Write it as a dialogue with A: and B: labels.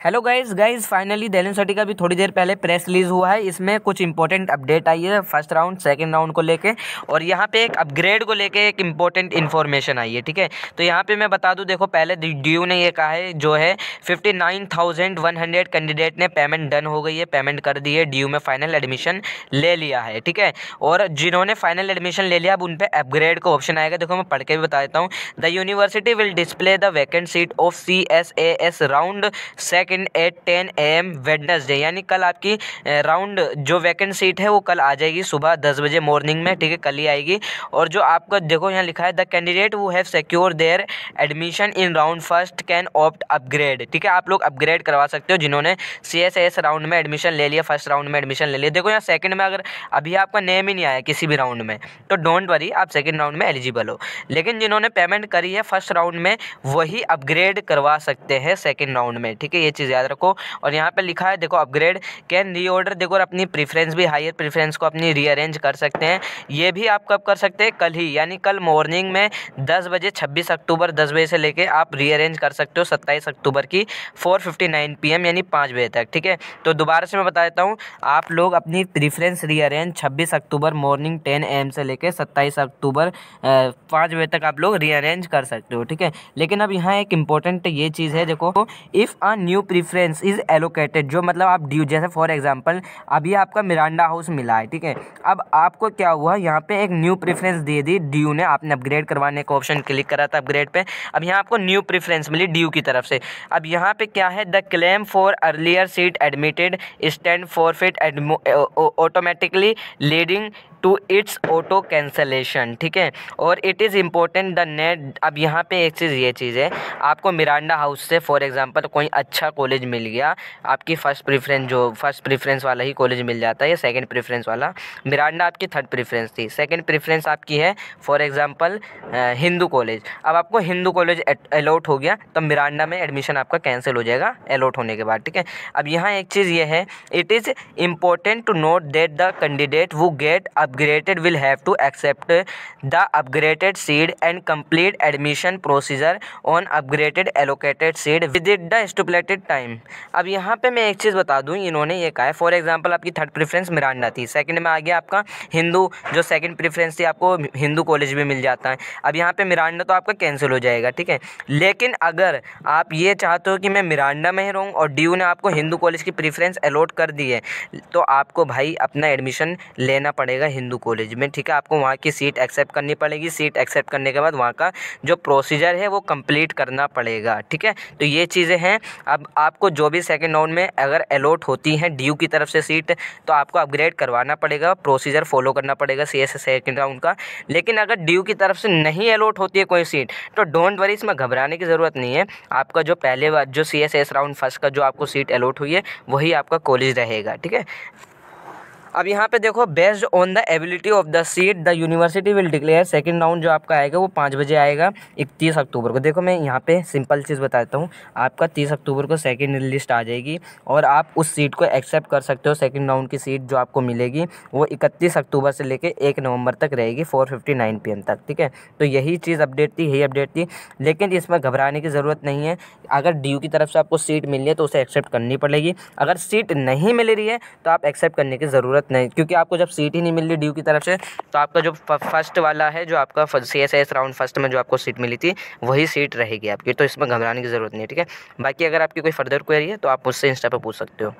A: Hello guys guys finally देलन city का भी थोड़ी देर पहले प्रेस रिलीज़ हुआ है। इसमें कुछ इंपॉर्टेंट अपडेट आई है फ़र्स्ट राउंड सेकंड राउंड को लेके, और यहाँ पे एक अपग्रेड को लेके एक इंपॉर्टेंट इन्फॉर्मेशन आई है, ठीक है? तो यहाँ पे मैं बता दूँ, देखो, पहले डीयू ने ये कहा है, जो है fifty nine thousand one hundred candidate ने पेमेंट डन हो गई है पेमेंट कर दी है डी में फाइनल एडमिशन ले लिया है, ठीक है? और जिन्होंने फाइनल एडमिशन ले लिया, अब उन पर अपग्रेड का ऑप्शन आएगा। देखो, मैं पढ़ के भी बता देता हूँ। The university will display the vacant seat of C S A S round sec second at ten A M Wednesday यानी कल आपकी राउंड जो वैकेंट सीट है, वो कल आ जाएगी सुबह दस बजे मॉर्निंग में, ठीक है? कल ही आएगी। और जो आपका, देखो यहाँ लिखा है the candidate who have secure their admission in round first can opt upgrade ठीक है? आप लोग अपग्रेड करवा सकते हो, जिन्होंने सी एस एस राउंड में एडमिशन ले लिया फ़र्स्ट राउंड में एडमिशन ले लिया। देखो यहाँ सेकंड में अगर अभी आपका नेम ही नहीं आया किसी भी राउंड में तो डोंट वरी आप सेकंड राउंड में एलिजिबल हो। लेकिन जिन्होंने पेमेंट करी है फ़र्स्ट राउंड में, वही अपग्रेड करवा सकते हैं सेकंड राउंड में, ठीक है? ये चीज़ याद रखो। और यहाँ पे लिखा है, देखो अपग्रेड कैन री ऑर्डर देखो, और अपनी प्रीफ्रेंस भी हायर प्रीफ्रेंस को अपनी रीअरेंज कर सकते हैं। ये भी आप कब कर सकते हैं? कल ही, यानी कल मॉर्निंग में दस बजे, छब्बीस अक्टूबर दस बजे से लेके आप रीअरेंज कर सकते हो सत्ताईस अक्टूबर की फोर फिफ्टी यानी पाँच बजे तक, ठीक है? तो दोबारा से मैं बता देता हूँ, आप लोग अपनी प्रीफ्रेंस रीअरेंज छब्बीस अक्टूबर मॉर्निंग टेन एम से लेकर सत्ताईस अक्टूबर पाँच बजे तक आप लोग रीअरेंज कर सकते हो, ठीक है? लेकिन अब यहाँ एक इम्पोर्टेंट ये चीज़ है, देखो if a new preference is allocated जो मतलब आप ड्यू जैसे फॉर एग्जांपल अभी आपका मिरांडा हाउस मिला है, ठीक है? अब आपको क्या हुआ, यहाँ पे एक न्यू प्रीफ्रेंस दे दी ड्यू ने, आपने अपग्रेड करवाने का ऑप्शन क्लिक करा था अपग्रेड पे। अब यहाँ आपको न्यू प्रीफ्रेंस मिली ड्यू की तरफ़ से। अब यहाँ पे क्या है the claim for earlier seat admitted stand forfeit automatically leading to its auto cancellation ठीक है? और it is important the net अब यहाँ पे एक चीज़, ये चीज़ है, आपको मिरांडा हाउस से फॉर एग्ज़ाम्पल कोई अच्छा कॉलेज मिल गया। आपकी फ़र्स्ट प्रेफरेंस जो फ़र्स्ट प्रेफरेंस वाला ही कॉलेज मिल जाता है, या सेकंड प्रेफरेंस वाला। मिरांडा आपकी थर्ड प्रेफरेंस थी। सेकंड प्रेफरेंस आपकी है फॉर एग्जांपल हिंदू कॉलेज अब आपको हिंदू कॉलेज अलॉट हो गया तो मिरांडा में एडमिशन आपका कैंसिल हो जाएगा अलॉट होने के बाद, ठीक है? अब यहाँ एक चीज़ ये है it is important to note that the candidate who get upgraded will have to accept the upgraded seed and complete admission procedure on upgraded allocated seed within the stipulated time. अब यहाँ पे मैं एक चीज़ बता दूँ, इन्होंने ये कहा है फॉर एग्जांपल आपकी थर्ड प्रेफरेंस मिरांडा थी सेकंड में आ गया आपका हिंदू, जो सेकंड प्रेफरेंस थी, आपको हिंदू कॉलेज में मिल जाता है। अब यहाँ पे मिरांडा तो आपका कैंसिल हो जाएगा, ठीक है? लेकिन अगर आप ये चाहते हो कि मैं मिरांडा में ही रहूँ और DU ने आपको हिंदू कॉलेज की प्रेफरेंस अलॉट कर दी है तो आपको भाई अपना एडमिशन लेना पड़ेगा हिंदू कॉलेज में, ठीक है? आपको वहाँ की सीट एक्सेप्ट करनी पड़ेगी। सीट एक्सेप्ट करने के बाद वहाँ का जो प्रोसीजर है, वो कंप्लीट करना पड़ेगा, ठीक है? तो ये चीज़ें हैं। अब आपको जो भी सेकेंड राउंड में अगर अलॉट होती हैं DU की तरफ़ से सीट तो आपको अपग्रेड करवाना पड़ेगा प्रोसीजर फॉलो करना पड़ेगा सी एस सेकेंड राउंड का। लेकिन अगर DU की तरफ़ से नहीं अलॉट होती है कोई सीट तो डोंट वरी इसमें घबराने की ज़रूरत नहीं है। आपका जो पहले बार जो C S S round first का जो आपको सीट अलॉट हुई है, वही आपका कॉलेज रहेगा, ठीक है? अब यहाँ पे देखो based on the ability of the seat the university will declare second round जो आपका आएगा वो पाँच बजे आएगा, इकतीस अक्टूबर को। देखो, मैं यहाँ पे सिंपल चीज़ बताता हूँ, आपका तीस अक्टूबर को सेकंड लिस्ट आ जाएगी और आप उस सीट को एक्सेप्ट कर सकते हो सेकंड राउंड की सीट जो आपको मिलेगी, वो इकतीस अक्टूबर से लेकर एक नवंबर तक रहेगी four fifty nine P M तक, ठीक है? तो यही चीज़ अपडेट थी, यही अपडेट थी, लेकिन इसमें घबराने की ज़रूरत नहीं है। अगर DU की तरफ़ से आपको सीट मिल रही है तो उसे एक्सेप्ट करनी पड़ेगी। अगर सीट नहीं मिल रही है तो आप एक्सेप्ट करने की ज़रूरत ज़रूरत नहीं, क्योंकि आपको जब सीट ही नहीं मिल रही ड्यू की तरफ़ से तो आपका जो फ़र्स्ट वाला है, जो आपका C S S round first में जो आपको सीट मिली थी, वही सीट रहेगी आपकी तो इसमें घबराने की ज़रूरत नहीं है, ठीक है? बाकी अगर आपकी कोई फर्दर क्वेरी है तो आप मुझसे इंस्टा पर पूछ सकते हो।